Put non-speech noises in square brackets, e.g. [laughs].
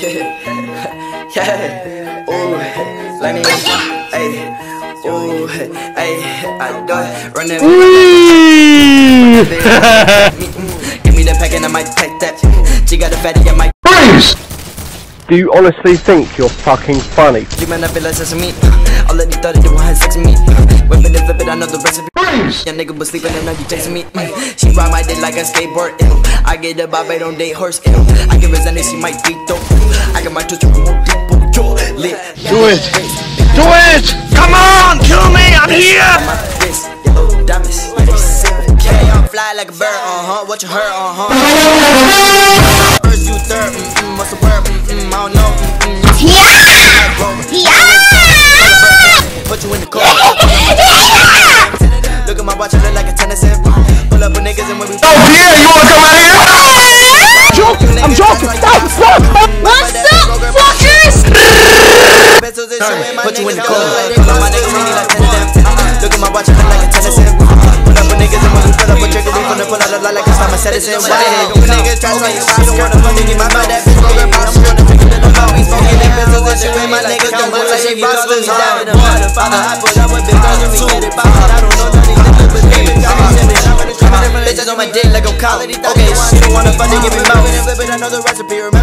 Yeah. Ooh, let me. Hey. Ooh, hey. I do it. Run it. Give me the pack and I might take that. She got a fatty, I might. Freeze! Do you honestly think you're fucking funny? You man, I feel like sesame. All of these thought they want sex with me. Whipping and flipping, I know the recipe. Young nigga was sleeping and now you chasing me. She ride my dick like a skateboard. Ew. I get a bob, I don't date horse. Ew. I give her Zenny, she might beat dope. I got my touch of yo, lit. Do it! Do it! Come on, kill me! I'm here! My wrist, yellow diamonds. They sick. Okay, I'm fly like a bird, uh huh. What you heard, uh huh. [laughs] First you third, you in the cold. Pull up my niggas, we need like ten of them. Look at my watch, I like a tennis set. Pull up with niggas and we pull up a trigger, we finna pull out a lot like it's time I set it in. Why the niggas try to make shit? Don't wanna fuck me, my bad, that bitch broke her box. Wanna take it to the mouth, we smoking them pistols and shit. My niggas don't look like they bosses. Down in the water, father, I pull up with big guns and we get it poppin'. I don't know nothing, niggas, but they been got me shipping. I'm gonna bitches on my dick like I'm college. Okay, she don't wanna fuck, they give me mouth. I know the recipe. Remember